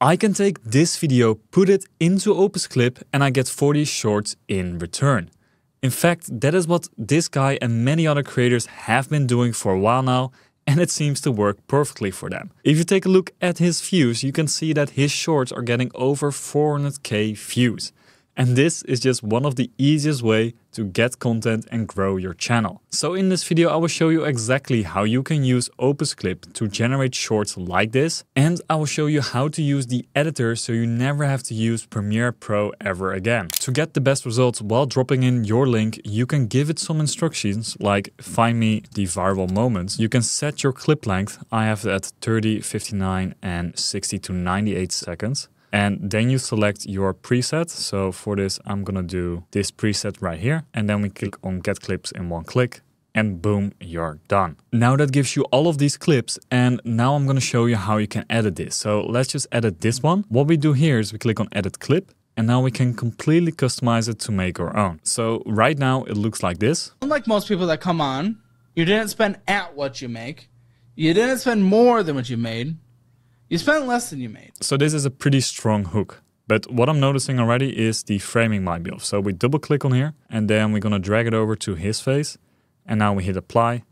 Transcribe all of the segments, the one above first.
I can take this video, put it into Opus Clip, and I get 40 shorts in return. In fact, that is what this guy and many other creators have been doing for a while now, and it seems to work perfectly for them. If you take a look at his views, you can see that his shorts are getting over 400k views. And this is just one of the easiest way to get content and grow your channel. So in this video, I will show you exactly how you can use Opus Clip to generate shorts like this. And I will show you how to use the editor so you never have to use Premiere Pro ever again. To get the best results while dropping in your link, you can give it some instructions like find me the viral moments. You can set your clip length. I have it at 30, 59 and 60 to 98 seconds and then you select your preset. So for this, I'm gonna do this preset right here, and then we click on get clips in one click, and boom, you're done. Now that gives you all of these clips, and now I'm gonna show you how you can edit this. So let's just edit this one. What we do here is we click on edit clip, and now we can completely customize it to make our own. So right now it looks like this. Unlike most people that come on, you didn't spend at what you make. You didn't spend more than what you made. You spent less than you made. So this is a pretty strong hook. But what I'm noticing already is the framing might be off. So we double click on here and then we're gonna drag it over to his face. And now we hit apply.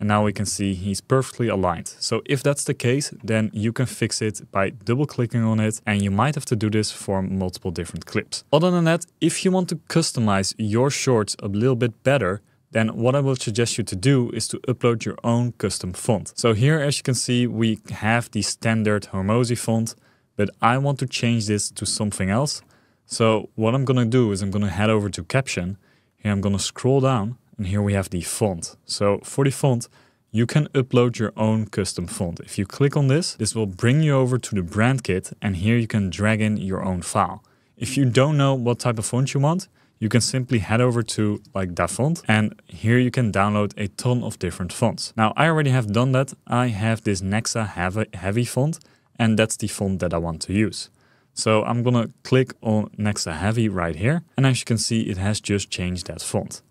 And now we can see he's perfectly aligned. So if that's the case, then you can fix it by double clicking on it. And you might have to do this for multiple different clips. Other than that, if you want to customize your shorts a little bit better, then what I will suggest you to do is to upload your own custom font. So here, as you can see, we have the standard Hormozi font, but I want to change this to something else. So what I'm gonna do is I'm gonna head over to caption. Here I'm gonna scroll down and here we have the font. So for the font, you can upload your own custom font. If you click on this, this will bring you over to the brand kit and here you can drag in your own file. If you don't know what type of font you want, you can simply head over to like DaFont and here you can download a ton of different fonts. Now I already have done that. I have this Nexa heavy, heavy font and that's the font that I want to use. So I'm gonna click on Nexa Heavy right here and as you can see it has just changed that font.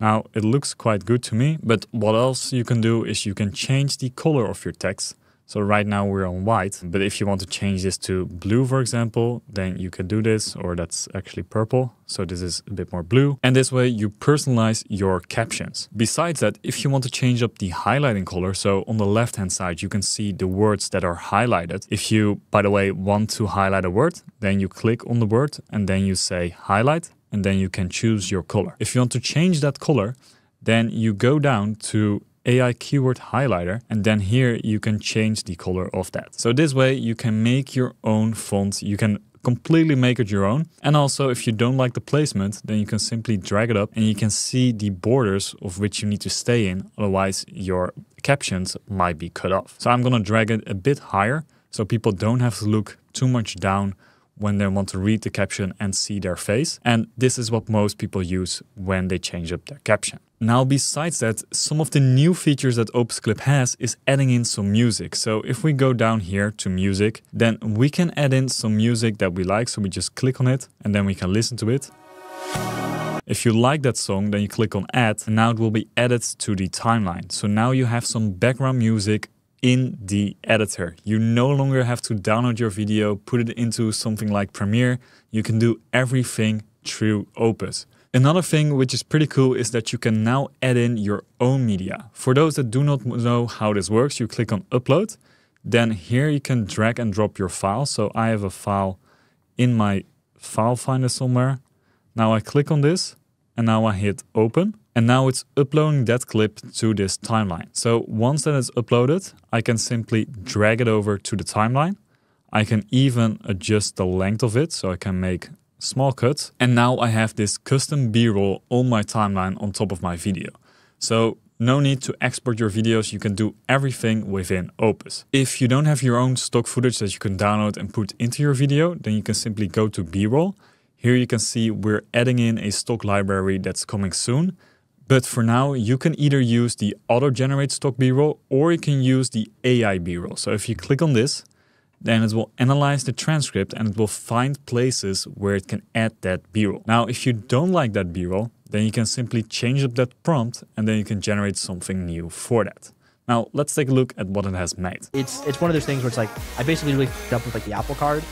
Now it looks quite good to me but what else you can do is you can change the color of your text so right now we're on white, but if you want to change this to blue, for example, then you can do this, or that's actually purple. So this is a bit more blue. And this way you personalize your captions. Besides that, if you want to change up the highlighting color, so on the left-hand side, you can see the words that are highlighted. If you, by the way, want to highlight a word, then you click on the word and then you say highlight, and then you can choose your color. If you want to change that color, then you go down to AI keyword highlighter and then here you can change the color of that. So this way you can make your own font. You can completely make it your own. And also if you don't like the placement, then you can simply drag it up and you can see the borders of which you need to stay in. Otherwise your captions might be cut off. So I'm gonna drag it a bit higher so people don't have to look too much down when they want to read the caption and see their face. And this is what most people use when they change up their caption. Now, besides that, some of the new features that Opus Clip has is adding in some music. So if we go down here to music, then we can add in some music that we like. So we just click on it and then we can listen to it. If you like that song, then you click on add and now it will be added to the timeline. So now you have some background music in the editor. You no longer have to download your video, put it into something like Premiere. You can do everything through Opus. Another thing which is pretty cool is that you can now add in your own media. For those that do not know how this works, you click on upload. Then here you can drag and drop your file. So I have a file in my file finder somewhere. Now I click on this and now I hit open. And now it's uploading that clip to this timeline. So once that is uploaded, I can simply drag it over to the timeline. I can even adjust the length of it. So I can make small cut. And now I have this custom B-roll on my timeline on top of my video. So no need to export your videos, you can do everything within Opus. If you don't have your own stock footage that you can download and put into your video, then you can simply go to B-roll. Here you can see we're adding in a stock library that's coming soon. But for now, you can either use the auto-generate stock B-roll or you can use the AI B-roll. So if you click on this, then it will analyze the transcript and it will find places where it can add that b-roll. Now, if you don't like that b-roll, then you can simply change up that prompt and then you can generate something new for that. Now let's take a look at what it has made. It's it's one of those things where it's like I basically really f***ed up with like the Apple Card.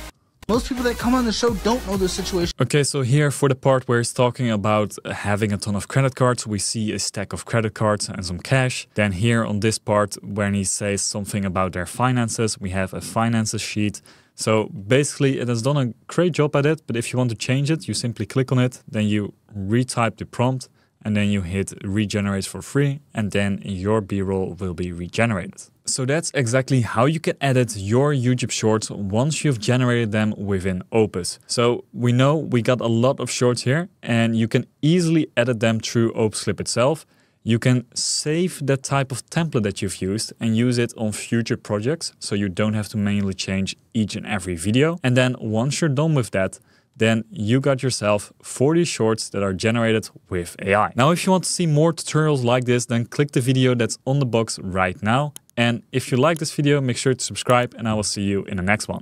Most people that come on the show don't know the situation. Okay, so here for the part where it's talking about having a ton of credit cards, we see a stack of credit cards and some cash. Then here on this part, when he says something about their finances, we have a finances sheet. So basically it has done a great job at it, but if you want to change it, you simply click on it, then you retype the prompt and then you hit regenerate for free and then your b-roll will be regenerated. So that's exactly how you can edit your YouTube shorts once you've generated them within Opus. So we know we got a lot of shorts here and you can easily edit them through Opus Clip itself. You can save that type of template that you've used and use it on future projects so you don't have to manually change each and every video. And then once you're done with that, then you got yourself 40 shorts that are generated with AI. Now, if you want to see more tutorials like this, then click the video that's on the box right now. And if you like this video, make sure to subscribe and I will see you in the next one.